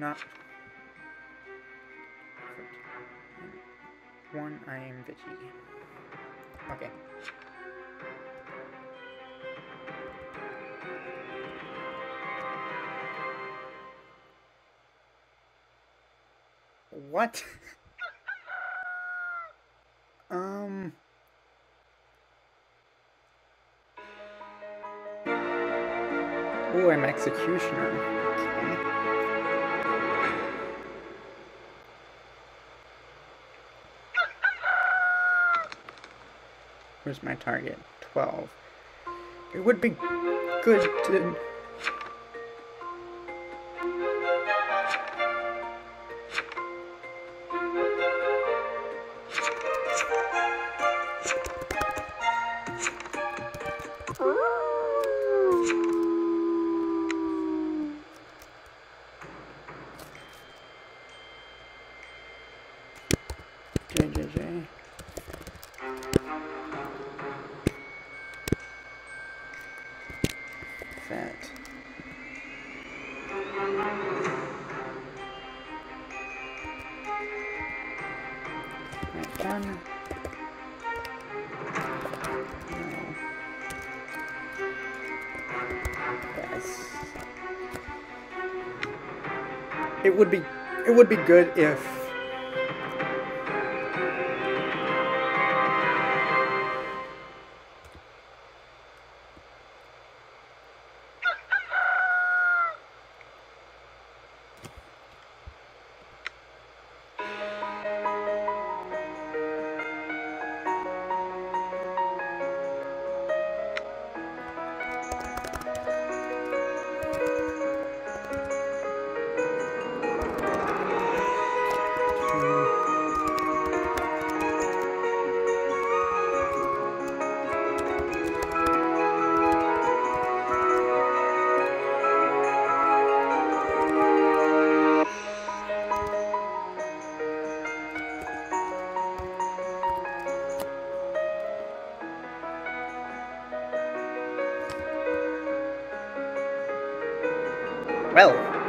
not. One, I am Vichy. Okay. What? um. Oh, I'm executioner. Okay. Where's my target? 12. It would be good to... It. Would be it would be good if Well.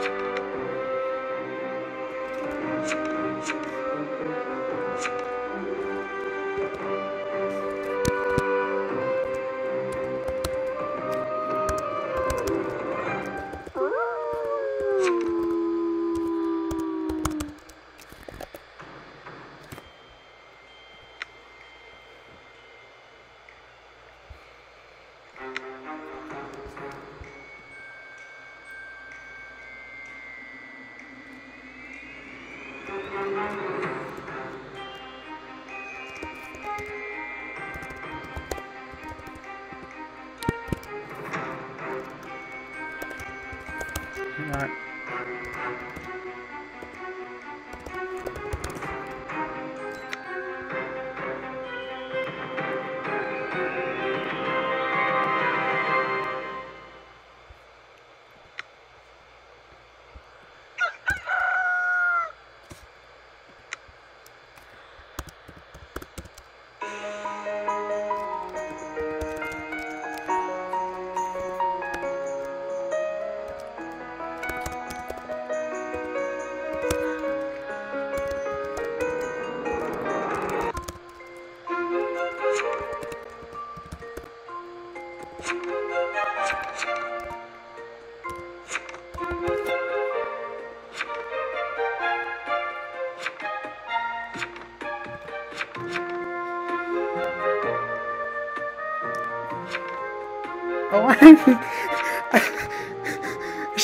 Not.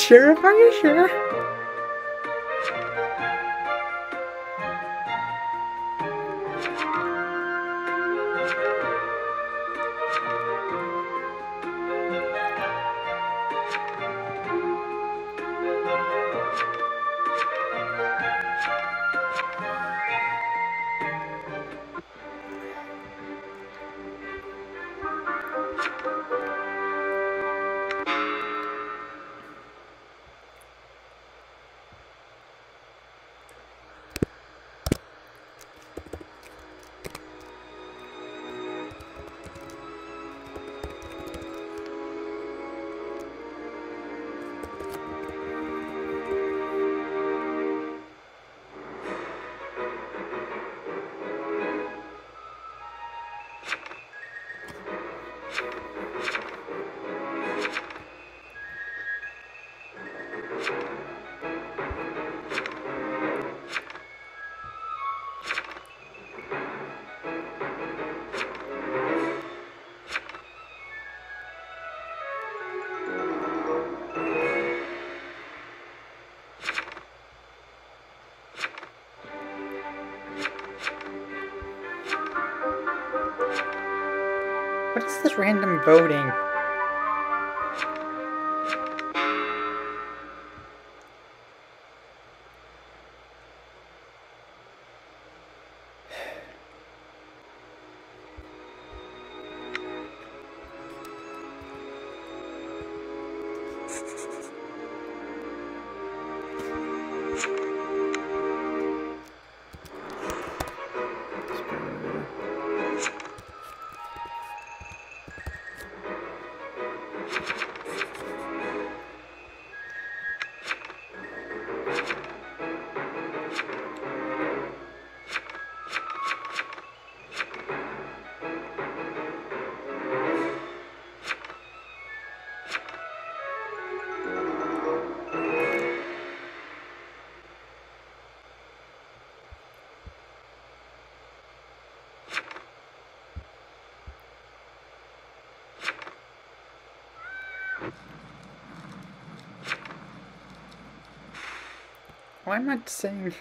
Sheriff, are you What is this random voting? Why am I saying...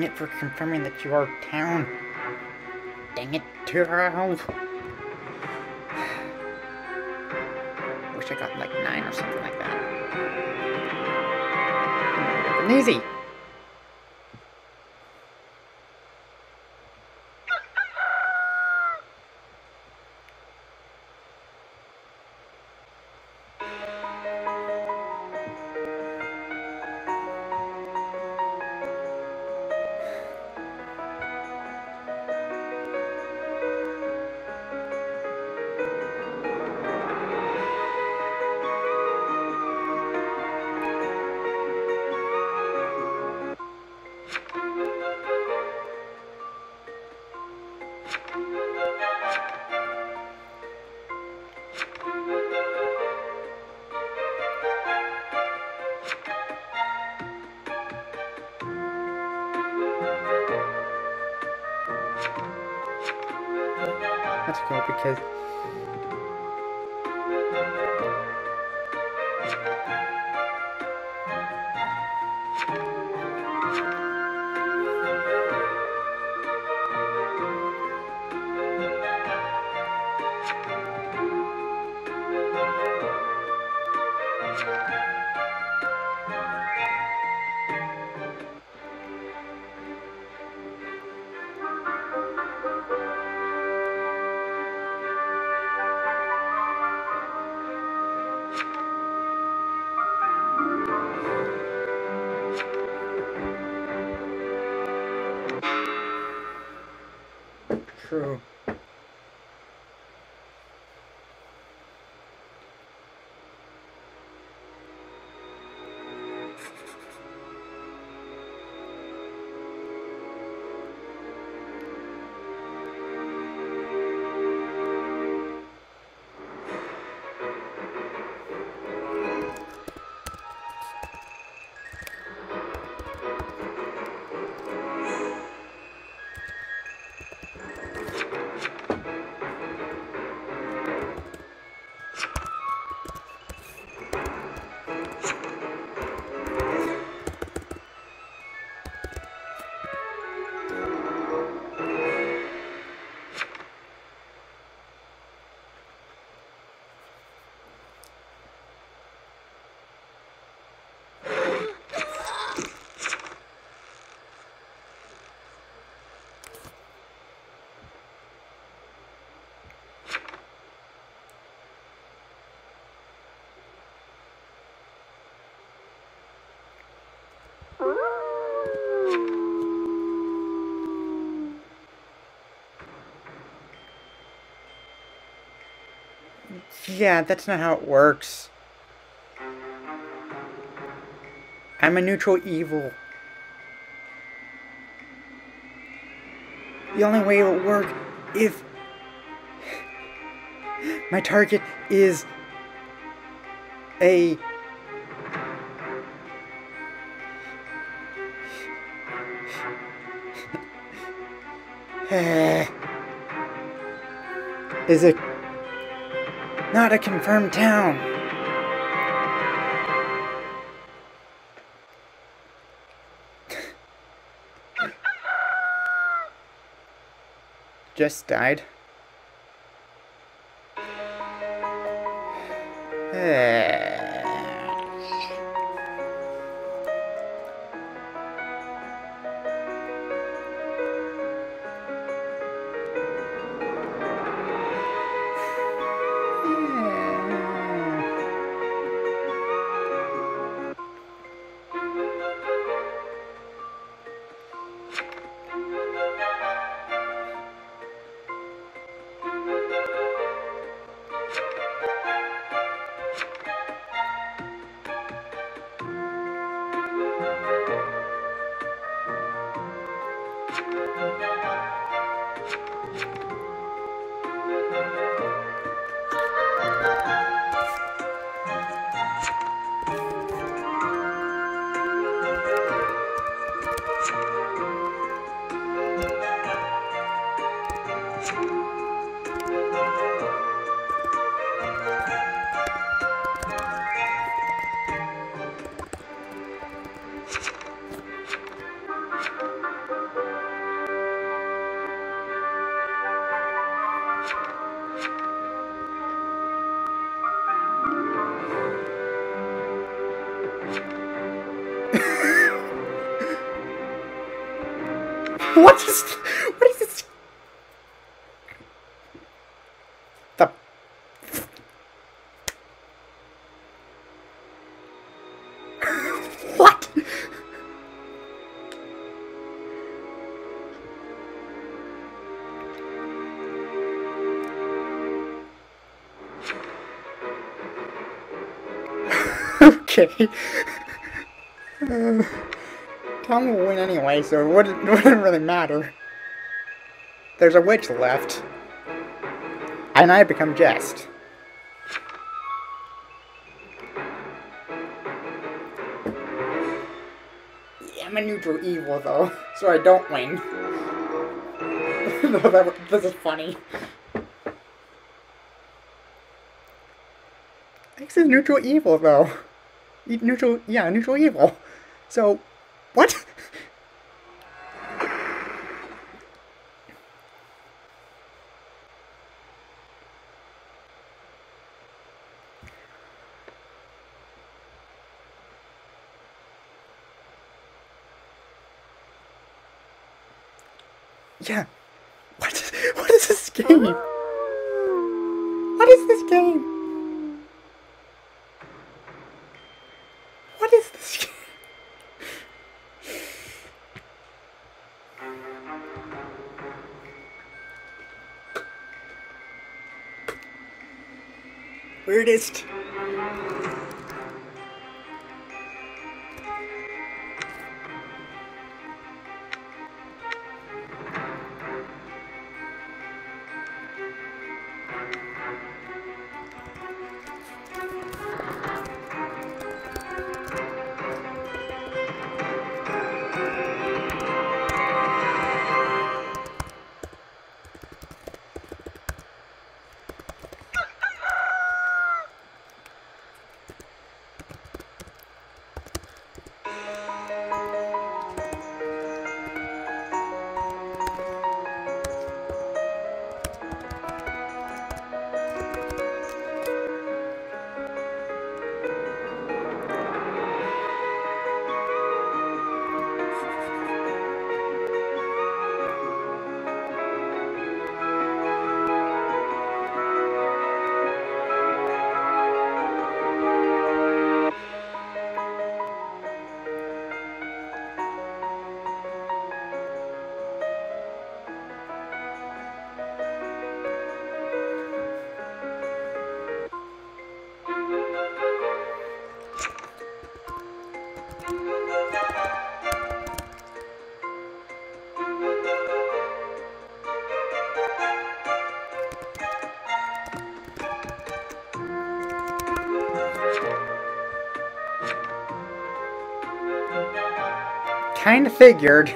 Dang it for confirming that you are town. Dang it, 12. Wish I got like 9 or something like that. Easy. Let's Yeah, that's not how it works. I'm a neutral evil. The only way it will work if my target is a is it not a confirmed town? Just died. Thank you. What is what is this? The what? okay. Uh, Town will win anyway, so it wouldn't, wouldn't really matter. There's a witch left. And I become Jest. Yeah, I'm a neutral evil, though, so I don't win. no, that, this is funny. Exe is neutral evil, though. Neutral, yeah, neutral evil. So, what? Yeah. What? What is this game? What is this game? Weirdest. Kinda figured.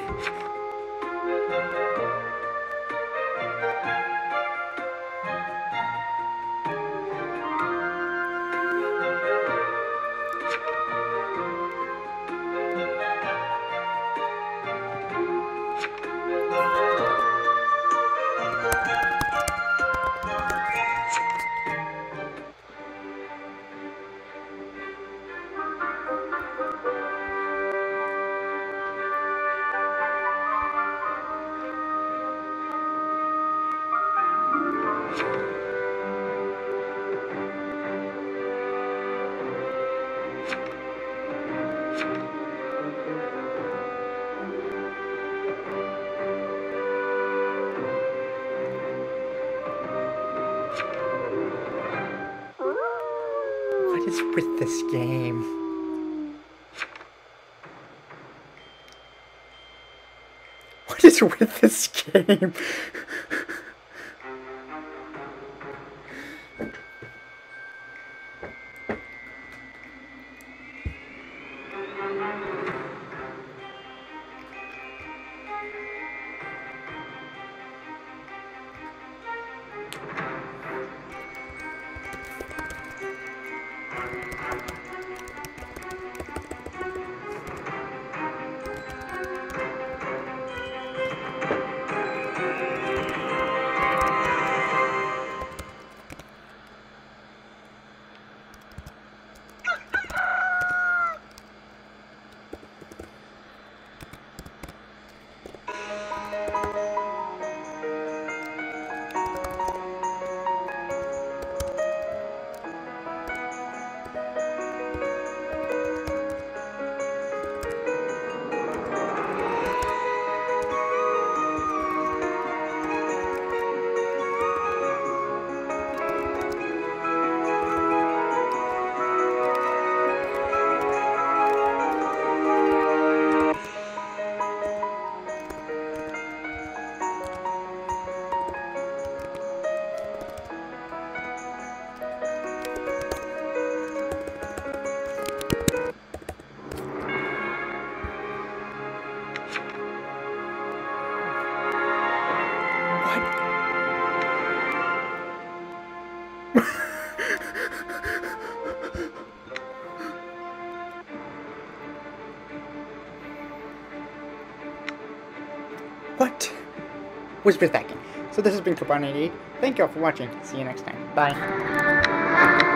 This game? What is with this game? That game? So this has been Coolball98. Thank you all for watching. See you next time. Bye.